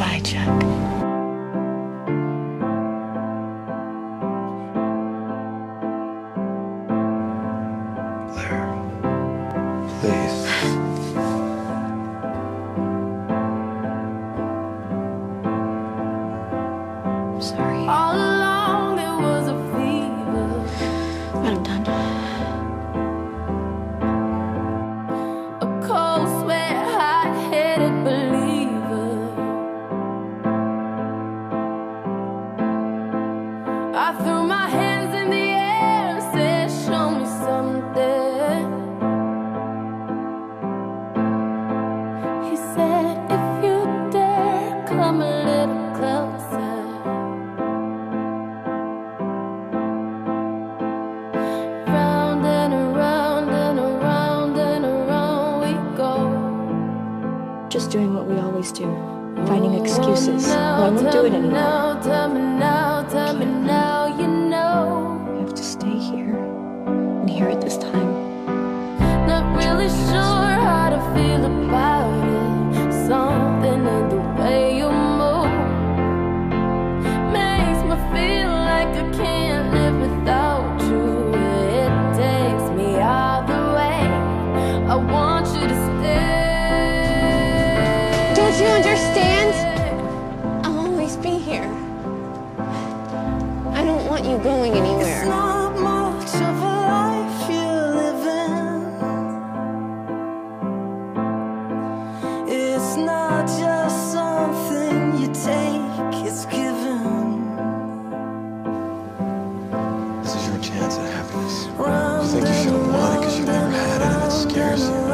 Goodbye, Chuck. Blair, please. Sorry. All along it was a fever. But I'm done. Just doing what we always do. Finding excuses. Well, I won't do it anymore. Now, tell me now, tell me now, you know. I have to stay here. And here at this time. Don't you understand? I'll always be here. I don't want you going anywhere. not much of a life you're living. It's not just something you take, it's given. This is your chance at happiness. You think you should have won it because you've never had it and it scares you.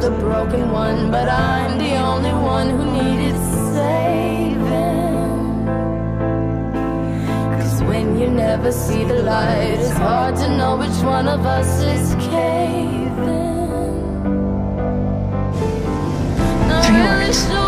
The broken one, but I'm the only one who needed saving. Cause when you never see the light, it's hard to know which one of us is caving. Three really